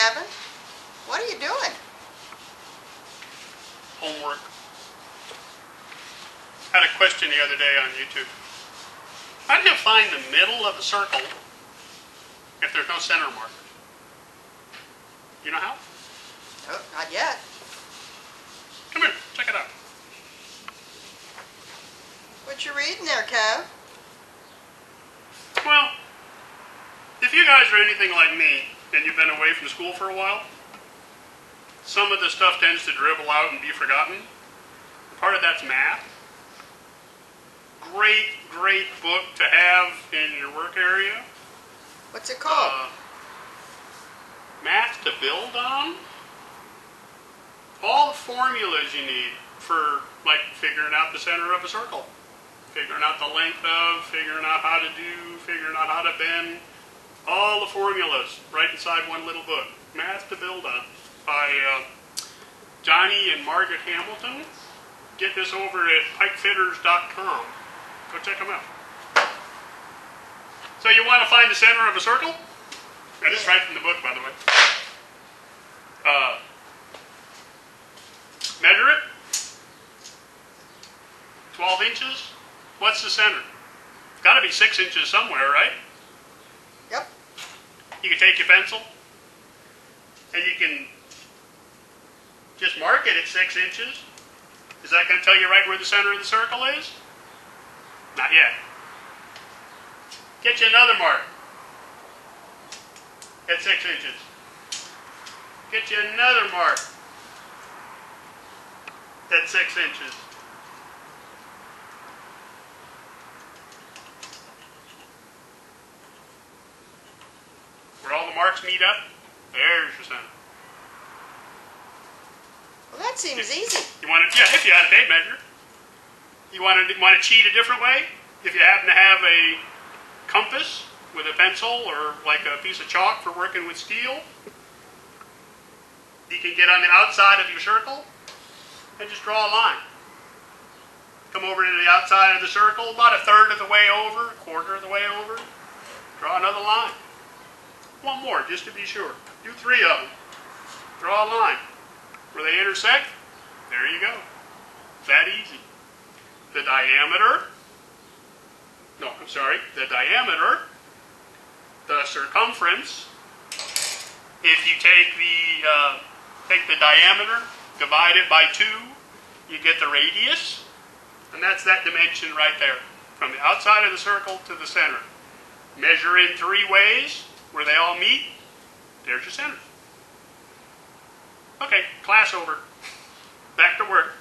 Kevin. What are you doing? Homework. Had a question the other day on YouTube. How do you find the middle of a circle if there's no center mark? You know how? Oh, not yet. Come here, check it out. What you reading there, Kev? Well, if you guys are anything like me and you've been away from school for a while, some of the stuff tends to dribble out and be forgotten. Part of that's math. Great, great book to have in your work area. What's it called? Uh, math to build on. All the formulas you need for like figuring out the center of a circle, figuring out the length of, figuring out how to do, figuring out how to bend. All the formulas right inside one little book. Math to build on by uh, Johnny and Margaret Hamilton. Get this over at pipefitters.com. Go check them out. So you want to find the center of a circle? That is right from the book, by the way. Uh, measure it. 12 inches. What's the center? It's got to be 6 inches somewhere, right? You can take your pencil and you can just mark it at 6 inches. Is that going to tell you right where the center of the circle is? Not yet. Get you another mark at 6 inches. Get you another mark at 6 inches. The marks meet up, there's your center. Well, that seems easy. You want to, yeah, if you had a tape measure. You want to want to cheat a different way? If you happen to have a compass with a pencil or like a piece of chalk for working with steel, you can get on the outside of your circle and just draw a line. Come over to the outside of the circle, about a third of the way over, a quarter of the way over. Draw another line. One more, just to be sure. Do three of them. Draw a line. Where they intersect, there you go. That easy. The diameter, no, I'm sorry, the diameter, the circumference, if you take the, uh, take the diameter, divide it by 2, you get the radius, and that's that dimension right there, from the outside of the circle to the center. Measure in three ways, where they all meet, there's your center. Okay, class over. Back to work.